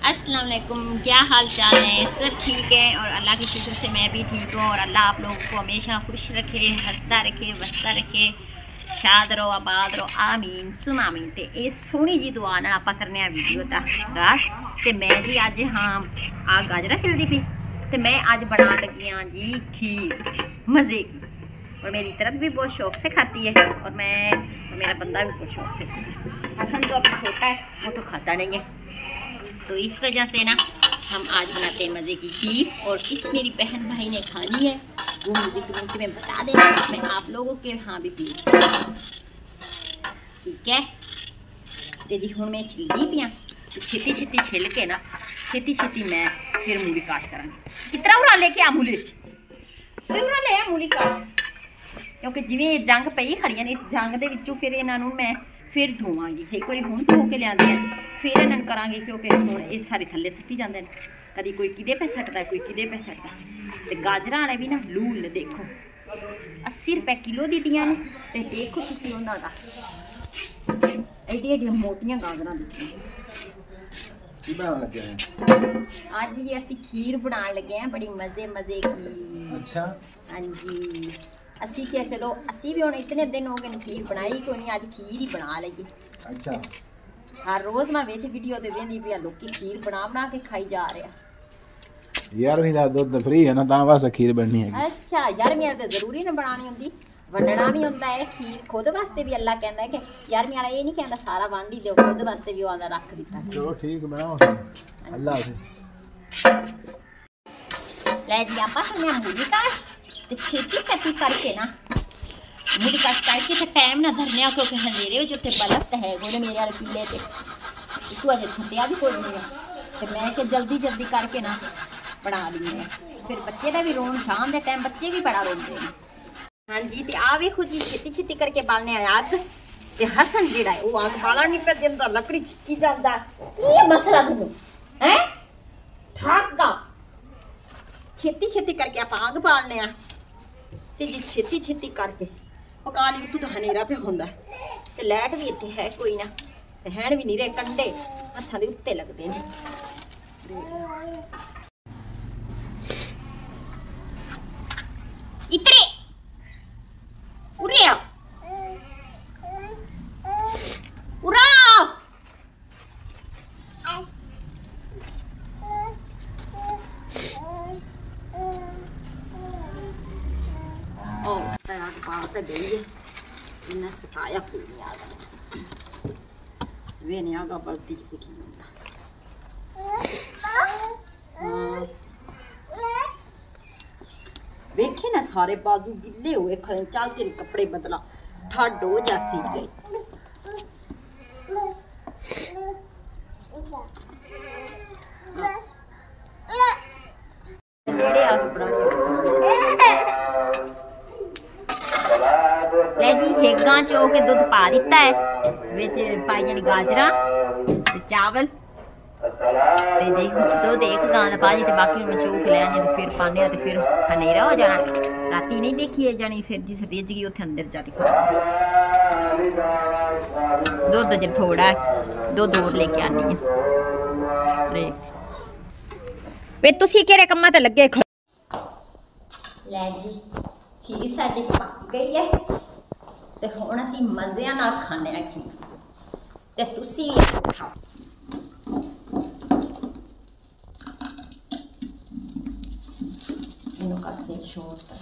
अस्सलाम वालेकुम क्या हाल चाल है? सब ठीक है? और अल्लाह की शुक्र से मैं भी ठीक हूँ और अल्लाह आप लोगों को हमेशा खुश रखे, हंसता रखे वसता रखे। शाद रहो, आबाद रहो। आमीन सुन आमीन। ते ये सोनी जी दुआ ना आप करने वीडियो दा रास मैं भी अज हाँ आ गाजरा छिलदी थी तो मैं अज बना लगी हाँ जी खीर, मज़े की। और मेरी तरफ़ भी बहुत शौक से खाती है। और मैं, और मेरा बंदा भी बहुत शौक से हसन तो अब छोटा है, वो तो खाता नहीं है। तो इस वजह से ना, हम आज बनाते हैं मज़े की खीर और किस मेरी बहन भाई ने खानी है। वो मुझे कमेंट में बता देना मैं आप लोगों के हाँ भी पी ठीक है? तो हूँ मैं छिल्ली पियाँ। तो छेती छेती छिल के ना, छेती छेती मैं फिर मूली काट करा कितना उरा लेके आ मूली? उरा ले मूली काट? क्योंकि जिमें जंग पई खड़ी ने, इस जंग के फिर इन्हों मैं ਫਿਰ ਨੂੰ ਧੋਵਾਂਗੀ। ਇੱਕ ਵਾਰੀ ਹੁਣ ਧੋ ਕੇ ਲਿਆਂਦੇ ਆ ਫਿਰ ਇਹਨਾਂ ਨੂੰ ਕਰਾਂਗੇ ਕਿਉਂਕਿ ਹੁਣ ਇਹ ਸਾਰੇ ਥੱਲੇ ਸਿੱਟੀ ਜਾਂਦੇ ਨੇ। ਕਦੀ ਕੋਈ ਕਿਦੇ ਪੈ ਸਕਦਾ ਕੋਈ ਕਿਦੇ ਪੈ ਸਕਦਾ। ਤੇ ਗਾਜਰਾਂ ਵਾਲੇ ਵੀ ਨਾ ਲੂਲ ਨੇ ਦੇਖੋ। 80 ਰੁਪਏ ਕਿਲੋ ਦਿੱਤੀਆਂ ਨੇ ਤੇ ਦੇਖੋ ਤੁਸੀਂ ਉਹਨਾਂ ਦਾ। ਐਡੀਆਂ ਐਡੀਆਂ ਮੋਟੀਆਂ ਗਾਜਰਾਂ ਦਿੱਤੀਆਂ ਕੀ ਬਣਾਉਣ ਲੱਗਿਆ ਹੈ ਅੱਜ ਜੀ ਅਸੀਂ ਖੀਰ ਬਣਾਉਣ ਲੱਗੇ ਆ ਬੜੀ ਮਜ਼ੇ ਮਜ਼ੇ ਕੀ ਅੱਛਾ। ਹਾਂਜੀ। ਅਸੀਂ ਕਿਹਾ ਚਲੋ ਅਸੀਂ ਵੀ ਹੁਣ ਇਤਨੇ ਦਿਨ ਹੋ ਗਏ ਨੇ ਖੀਰ ਬਣਾਈ ਕੋਈ ਨਹੀਂ ਅੱਜ ਖੀਰ ਹੀ ਬਣਾ ਲਈਏ। ਅੱਛਾ। ਹਰ ਰੋਜ਼ ਮੈਂ ਵੇਖ ਵੀਡੀਓ ਤੇ ਵੇਂਦੀ ਵੀ ਆ ਲੋਕੀ ਖੀਰ ਬਣਾ ਬਣਾ ਕੇ ਖਾਈ ਜਾ ਰਹੇ ਆ। ਯਾਰ ਵੀ ਦਾ ਦੁੱਧ ਫ੍ਰੀ ਹੈ ਨਾ ਤਾਂ ਵਾਸਤੇ ਖੀਰ ਬਣਨੀ ਹੈਗੀ। ਅੱਛਾ ਯਾਰ ਮੇਰੇ ਤੇ ਜ਼ਰੂਰੀ ਨਾ ਬਣਾਣੀ ਹੁੰਦੀ। ਵੰਡਣਾ ਵੀ ਹੁੰਦਾ ਹੈ ਖੀਰ ਖੁਦ ਵਾਸਤੇ ਵੀ ਅੱਲਾ ਕਹਿੰਦਾ ਹੈ ਕਿ ਯਾਰ ਵਾਲਾ ਇਹ ਨਹੀਂ ਕਹਿੰਦਾ ਸਾਰਾ ਵੰਡ ਹੀ ਦਿਓ ਖੁਦ ਵਾਸਤੇ ਵੀ ਉਹ ਆਂਦਾ ਰੱਖ ਦਿੱਤਾ। ਚਲੋ ਠੀਕ ਬਣਾਓ। ਅੱਲਾ ਹਾਫਿਜ਼। ਲੈ ਜੀ ਆਪਾਂ ਕਰਨੇ ਮੂਲੀ तो छेती छेती करके ना, मुझे कट करके तो टाइम ना धरने को कह दे रहे जो ते बलत है गोरे मेरे वाले पीले थे इस वजह छतिया भी कोई नहीं तो मैं के जल्दी जल्दी करके ना बना दी है। फिर बच्चे का भी रोन, शाम के टाइम बच्चे भी बड़ा रोंदे हैं। हाँ जी तो आ वेखो जी, छेती छेती करके बालने अग तो हसन जोड़ा है वो अग बाला नहीं पे दिता लकड़ी चिपकी जाता की मसला तेन है? ठाक छेती छेती करके आप आग बालने ਤੇ ਜੀ ਛੇਤੀ ਛੇਤੀ ਕਰਕੇ ਪਕਾ ਲਈ ਤੂੰ ਤਾਂ ਹਨੇਰਾ ਪਿਆ ਹੁੰਦਾ। ਤੇ ਲੈਟ ਵੀ ਇੱਥੇ ਹੈ ਕੋਈ ਨਾ, ਤੇ ਹੈਣ ਵੀ ਨਹੀਂ ਰੇ ਕੰਡੇ, ਹੱਥਾਂ ਦੇ ਉੱਤੇ ਲੱਗਦੇ ਨੇ। तैयार पाता गई है इन्हें सिखाया कोई नहीं आगा वे नहीं आगा बल्टी कुछ नहीं होता वेखे ना सारे बाजू गिले हुए खड़े चल तेरे कपड़े बदला ठाडो हो जा सी गई ਲੈ ਜੀ ਹੇਗਾਂ ਚ ਕੇ ਦੁੱਧ ਪਾ ਦਿੱਤਾ ਹੈ। ਵਿੱਚ ਪਾਈ ਜਾਣੀ ਗਾਜਰਾਂ ਤੇ ਚਾਵਲ। ਤੇ ਜੀ ਦੋ ਦੇਖ ਗਾਂ ਦਾ ਪਾਜੀ ਤੇ ਬਾਕੀ ਹੁਣ ਚੋਕ ਲੈ ਆਣੀ ਤੇ ਫਿਰ ਪਾਣੇ ਤੇ ਫਿਰ ਹਨੇਰਾ ਹੋ ਜਾਣਾ। ਰਾਤੀ ਨਹੀਂ ਦੇਖੀ ਜਾਣੀ ਫਿਰ ਜਿਸ ਰਿੱਝ ਗਈ ਉੱਥੇ ਅੰਦਰ ਜਾ ਕੇ ਦੁੱਧ ਜੇ ਥੋੜਾ ਹੈ, ਦੁੱਧ ਲੈ ਕੇ ਆਨੀ ਹੈ। ਰੇ ਵੇ ਤੁਸੀਂ ਕਿਹੜੇ ਕੰਮਾਂ ਤੇ ਲੱਗੇ ਲੈ ਜੀ ਖੀਰ ਸਾਡੀ ਪੱਕ ਗਈ ਹੈ। ਤੇ ਹੁਣ ਅਸੀਂ ਮਜ਼ਿਆਂ ਨਾਲ ਖਾਣੇ ਆ ਖੀਰ। ਤੇ ਤੁਸੀਂ ਵੀ ਖਾਓ ਇਹਨੂੰ ਕੱਟ ਕੇ ਛੋੜ ਕਰ